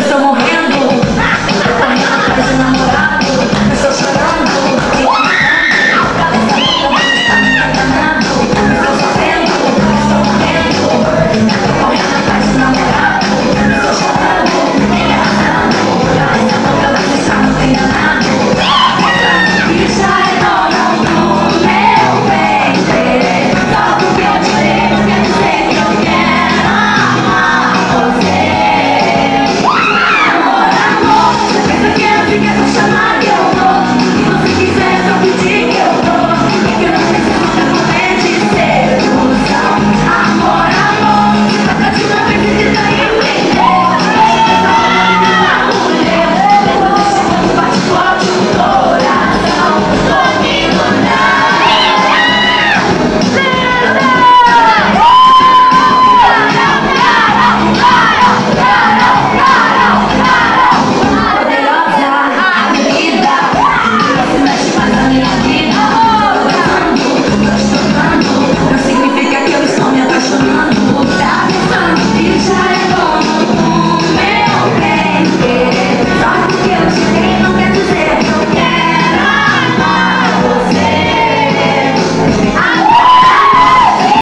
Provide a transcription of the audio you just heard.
什么